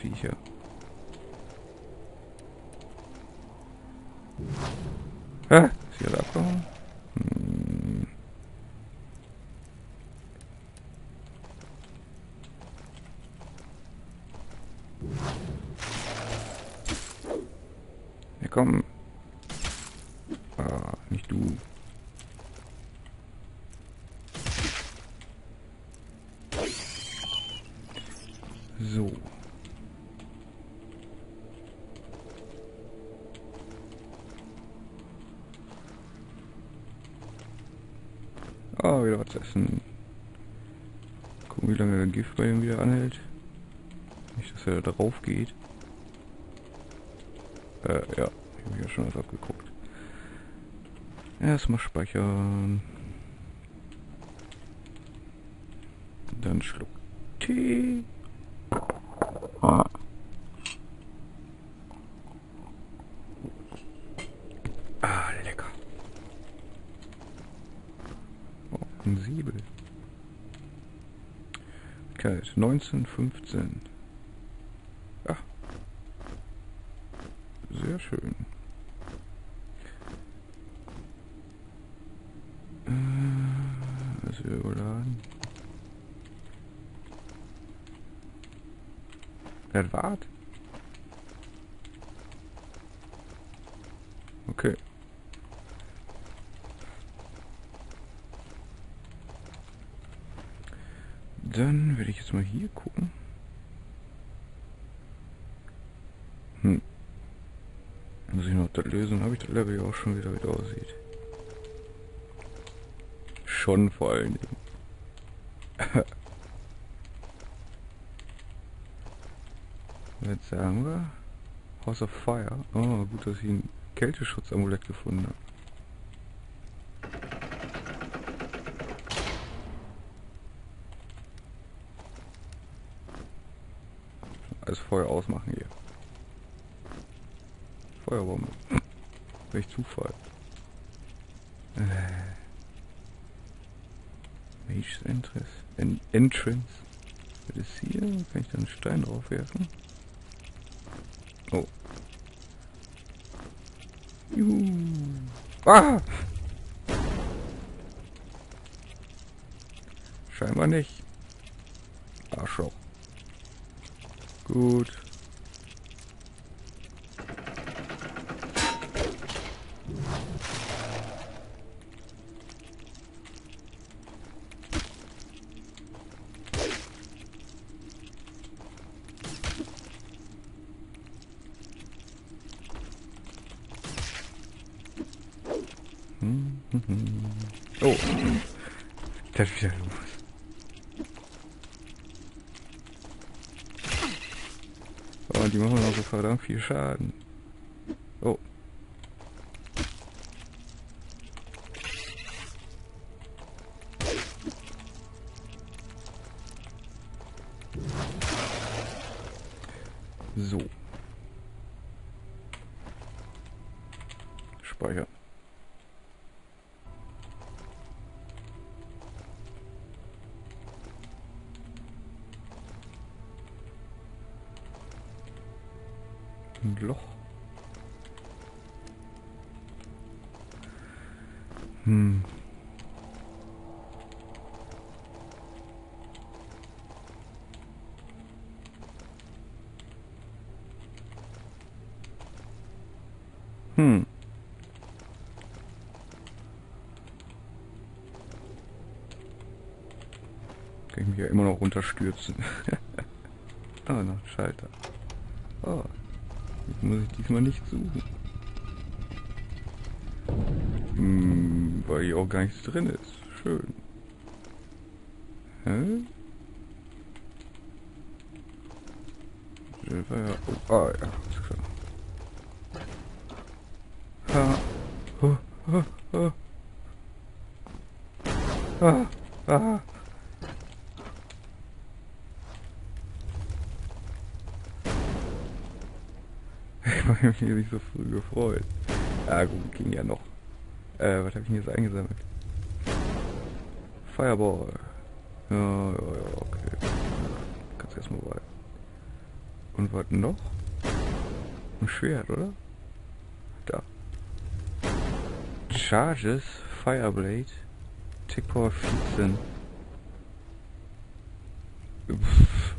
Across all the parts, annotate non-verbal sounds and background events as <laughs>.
Viecher. Ah, ist hier abgehauen? Hm. Ja, komm. Ah, nicht du. So. Ah, wieder was essen. Gucken, wie lange der Gift bei ihm wieder anhält. Nicht, dass er da drauf geht. Äh, ja. Ich habe ja schon was abgeguckt. Erstmal speichern. Dann Schluck Tee. Ah. Ah, lecker. Oh, ein Säbel. Kalt, 1915. Ah. Sehr schön. Äh, ist wieder überladen. Er wart. Okay. Dann werde ich jetzt mal hier gucken. Hm. Muss ich noch das lösen? Habe ich das Level ja auch schon wieder, wie das aussieht. Schon vor allen Dingen. <laughs> Jetzt sagen wir House of Fire. Oh, gut, dass ich ein Kälteschutzamulett gefunden habe. Alles Feuer ausmachen hier. Feuerbombe. Welch Zufall. Äh. Mage's Entrance. En Entrance. Was ist hier? Kann ich da einen Stein drauf werfen? Oh. Juhu. Ah! Scheinbar nicht. Gut. Hmm. <laughs> Oh. Das ist wieder die machen noch so verdammt viel Schaden. Oh. So. Ein Loch. Hm. Hm. Kann ich mich ja immer noch runterstürzen. <laughs> ah, noch Schalter. Muss ich diesmal nicht suchen. Hm, weil hier auch gar nichts drin ist. Schön. Hä? Das ja... Oh, ah, ja, ist klar. Ha. Oh, oh, oh. Ah, ah. Ich habe mich nicht so früh gefreut. Ah gut, ging ja noch. Äh, was habe ich denn jetzt eingesammelt? Fireball. Ja, ja, ja, okay. Kannst erstmal bei. Und was noch? Ein Schwert, oder? Da. Charges, Fireblade, Tick Power 14. Pff.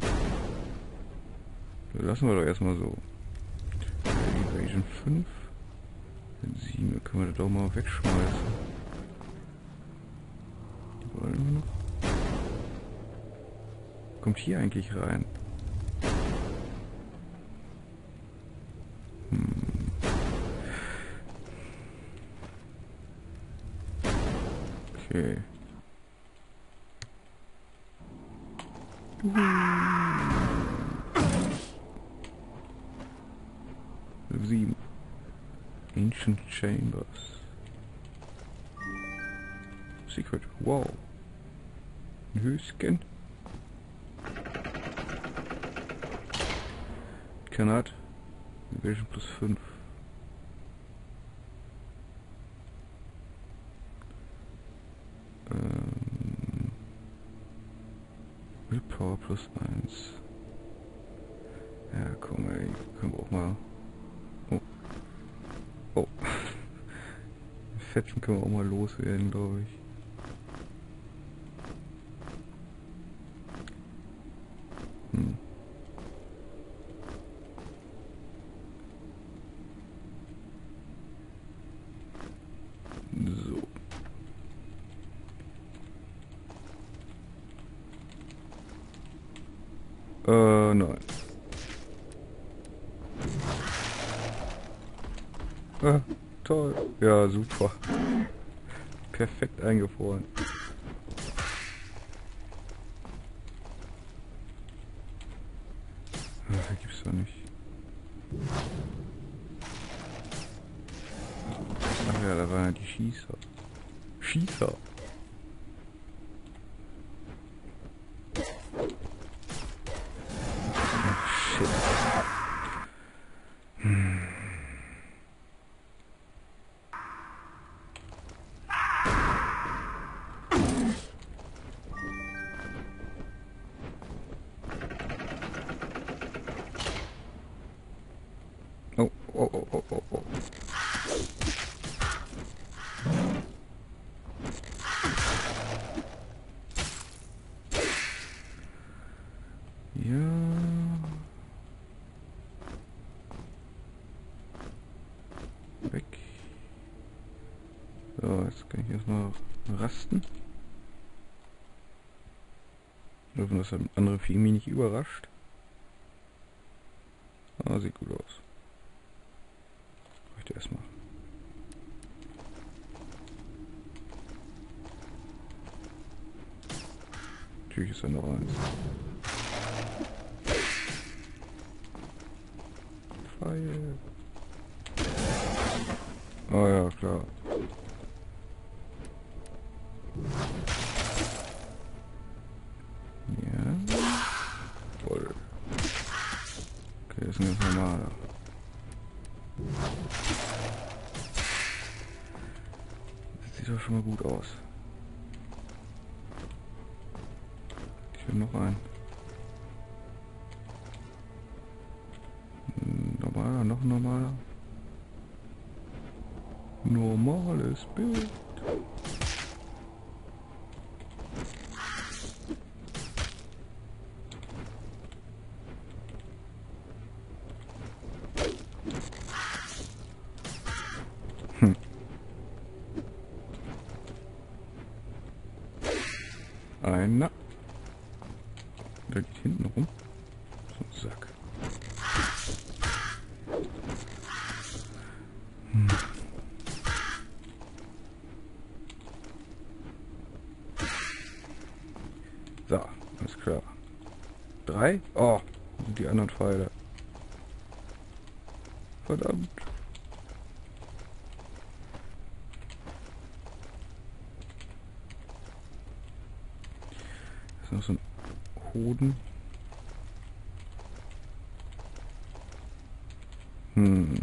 Lassen wir doch erstmal so. Evasion 5. 7 können wir das doch mal wegschmeißen. Die wollen wir noch. Kommt hier eigentlich rein? 7. Ancient Chambers. Secret. Wow. Ein Höschen. Kanat. Invasion plus 5. Ähm. Power plus 1. Ja, komm ey, können wir auch mal Fetchen können wir auch mal loswerden, glaube ich. Hm. So. Äh, toll. Ja, super. Perfekt eingefroren. Ah, gibt's doch nicht. Ach ja, da waren ja die Schießer. Schießer. Oh, oh, oh, oh, oh, oh. Ja. Weg. So, jetzt kann ich erstmal rasten. Dass das andere Vieh mich nicht überrascht. Ah, sieht gut aus. Reicht erstmal. Natürlich ist da noch eins. Fire. Oh ja, klar. Doch schon mal gut aus. Ich will noch einen. Ein Normaler, noch ein normaler. Normales Bild. Hm. Einer. Der geht hinten rum. So Sack. Hm. So, alles klar. Drei? Oh, die anderen Pfeile. Verdammt. Das ist noch so ein Hoden. Hm.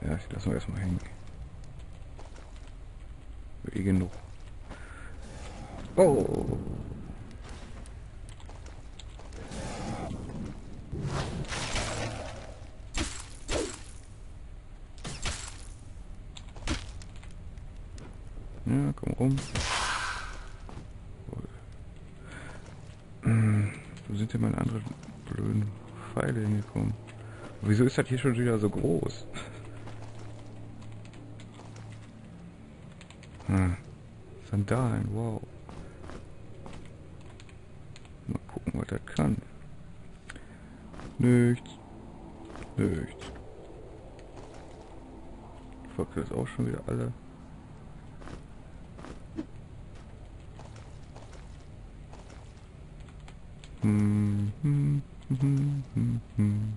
Ja, ich lasse mal erstmal hängen. Eh genug. Oh. Hm, Wo sind denn meine anderen blöden Pfeile hingekommen? Wieso ist das hier schon wieder so groß? Hm. Sandalen, wow. Mal gucken, was das kann. Nichts. Nichts. Fuck, das auch schon wieder alle. Mm-hmm. mm-hmm.